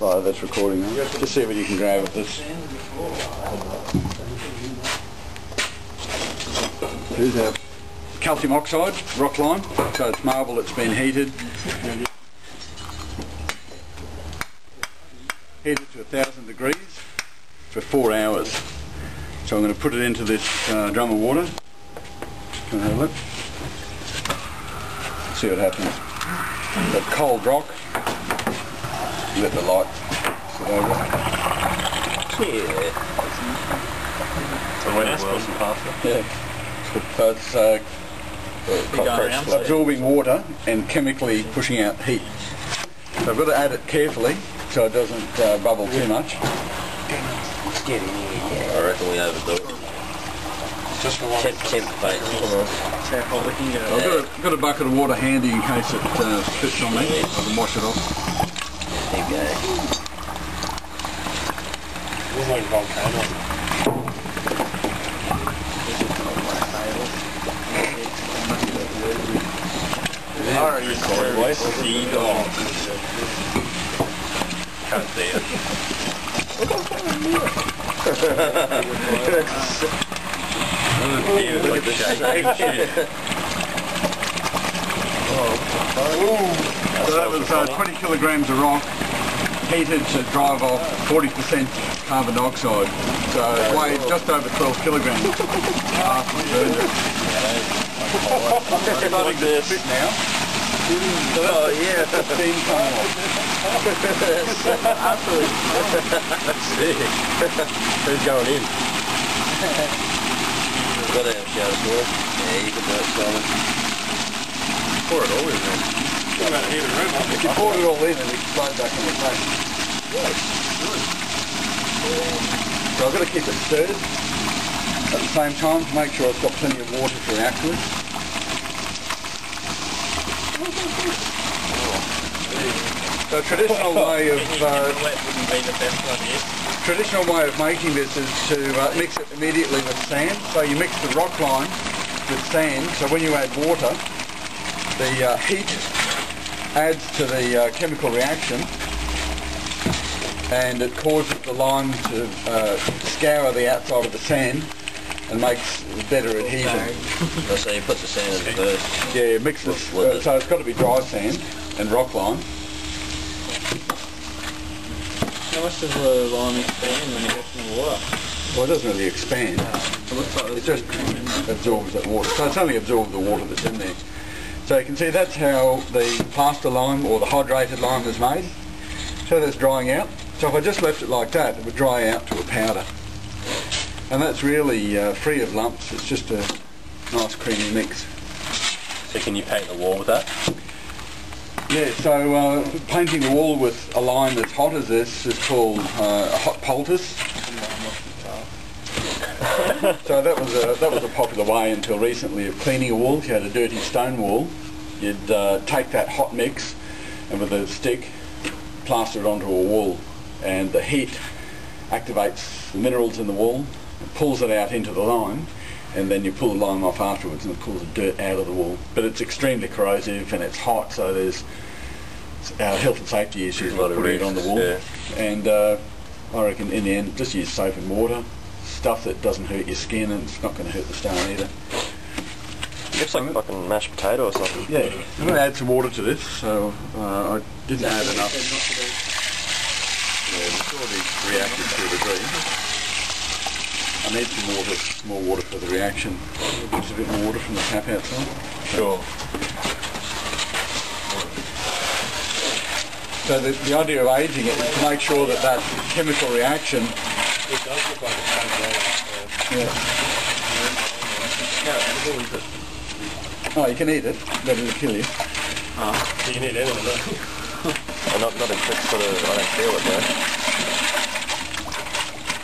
Oh, that's recording now. Just see what you can grab with this. Here's our calcium oxide, rock lime. So it's marble that's been heated. Heated to a thousand degrees for four hours. So I'm going to put it into this uh, drum of water. Can I have a look? See what happens. That cold rock. Let the light sit over. Yeah. So when it whirls and past it. Yeah. So it's uh, going around, so- absorbing water and chemically pushing out heat. So I've got to add it carefully so it doesn't uh, bubble too much. It's getting here. I reckon we overdo it. Just for one. Temp, temp bait. Careful, we can get I've got a, got a bucket of water handy in case it uh, spits on me. I can wash it off. There you go. This volcano. Alright, recording voice. Sea dog. Can't see it. Look like the shake. So that was uh, 20 kilograms of rock heated to drive off 40% carbon dioxide. So it weighed just over 12 kilograms after we burned it. It's starting to spit now. Oh yeah. Steam coming off. Sick. Who's going in? Got to have shower. Yeah, you can do it, Simon. Pour it all in there. About here in room, If you poured it all in, it explode back in the tank. So I've got to keep it stirred at the same time to make sure it's got plenty of water to react with. So a traditional way of uh, wet wouldn't be the traditional way of making this is to uh, mix it immediately with sand. So you mix the rock lime with sand. So when you add water, the uh, heat adds to the uh, chemical reaction and it causes the lime to uh, scour the outside of the sand and makes better adhesion. So you put the sand in first. Yeah, mix this. With Uh, it. so it's got to be dry sand and rock lime. How much does the lime expand when it gets in the water? Well, it doesn't really expand. It looks like It just absorbs that water. So it's only absorbed the water that's in there. So you can see that's how the plaster lime or the hydrated lime is made. So that's drying out. So if I just left it like that, it would dry out to a powder. And that's really uh, free of lumps. It's just a nice creamy mix. So can you paint the wall with that? Yeah, so uh, painting the wall with a lime as hot as this is called uh, a hot poultice. so that was a that was a popular way until recently of cleaning a wall. If you had a dirty stone wall, you'd uh, take that hot mix and with a stick plaster it onto a wall, and the heat activates the minerals in the wall, and pulls it out into the lime, and then you pull the lime off afterwards and it pulls the dirt out of the wall. But it's extremely corrosive and it's hot, so there's our health and safety issues A lot with of putting it on the wall. yeah. And uh, I reckon in the end, just use soap and water, stuff that doesn't hurt your skin and it's not going to hurt the stone either. Looks like fucking mashed potato or something. Yeah, I'm going to add some water to this, so uh, I didn't add enough. Yeah, it's already reacted to a degree. I need some water, more water for the reaction. Just a bit more water from the tap outside. Sure. So the, the idea of aging it is to make sure that that chemical reaction It does look like it's Yeah. Oh, you can eat it, but it'll kill you. Ah. You can eat anything, though. not, not in tricks, sort of, I don't feel it, though.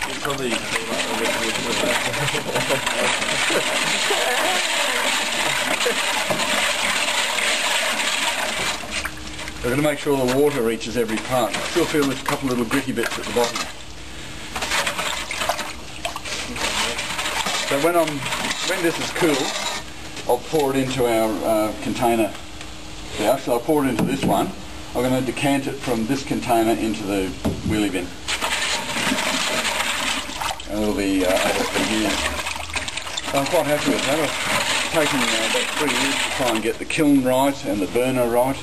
You probably feel like a liquid with that. We're going to make sure the water reaches every part. Still feel there's a couple of little gritty bits at the bottom. So when I'm, when this is cool, I'll pour it into our uh, container. Yeah, so I'll pour it into this one. I'm going to decant it from this container into the wheelie bin. And it'll be uh, able to be. I'm quite happy with that. I've taken uh, about three years to try and get the kiln right and the burner right.